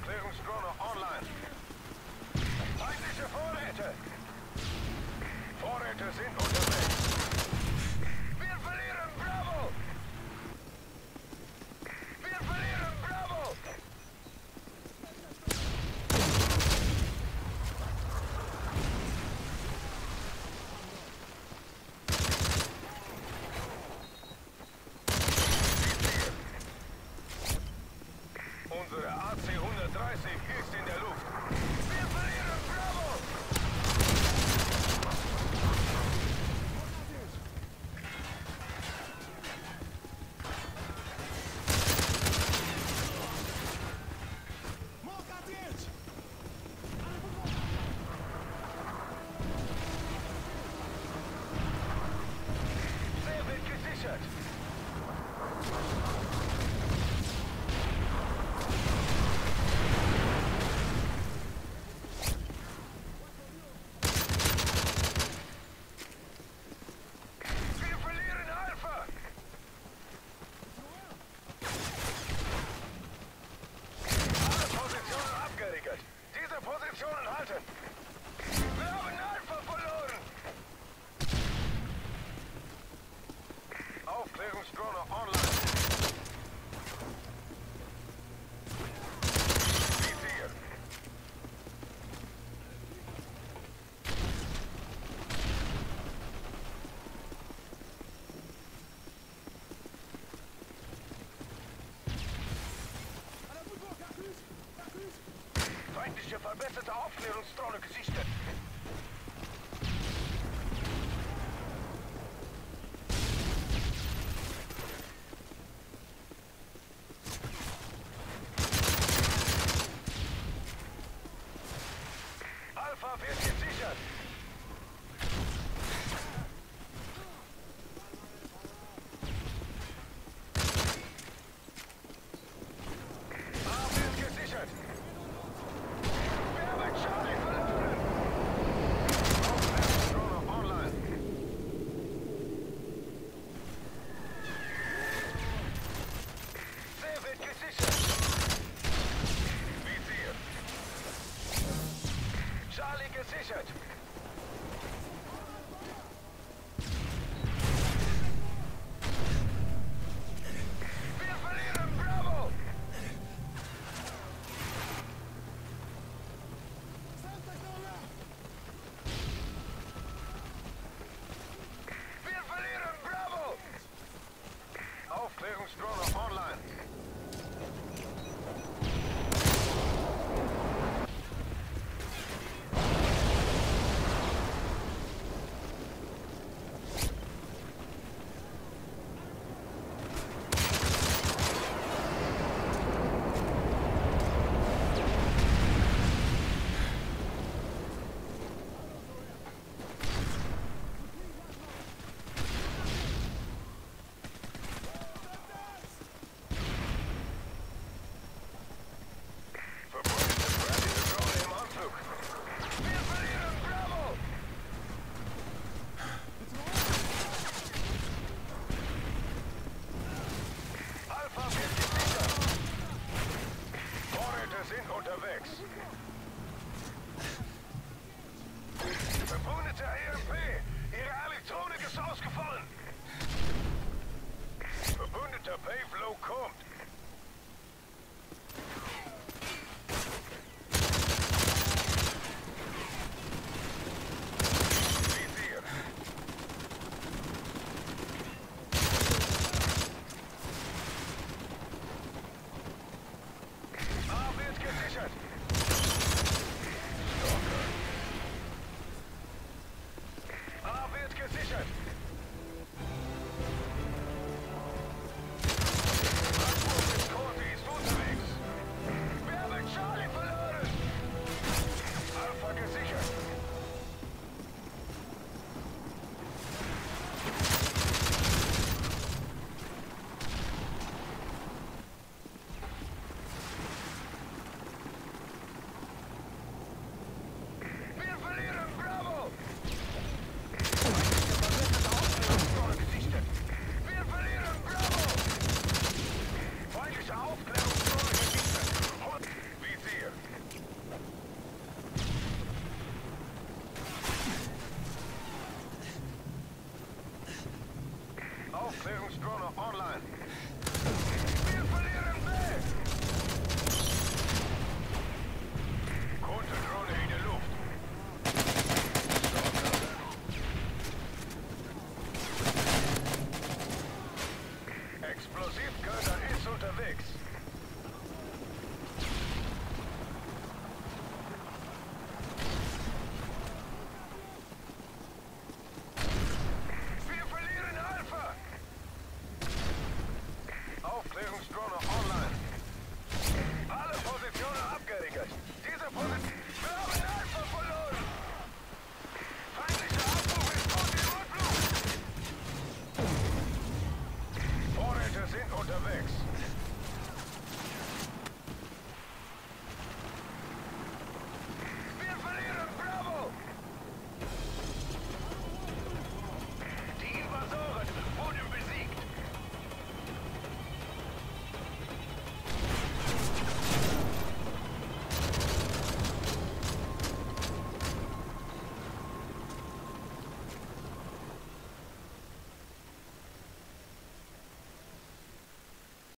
Aufklärungsdrohne online. Feindliche Vorräte! Vorräte sind unterwegs. Exit, exit. Verbesserte Aufklärungsdrohne gesichtet. gesichert.